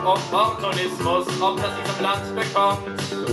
Und Opportunismus, ob das diesem Land bekommt.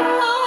Oh.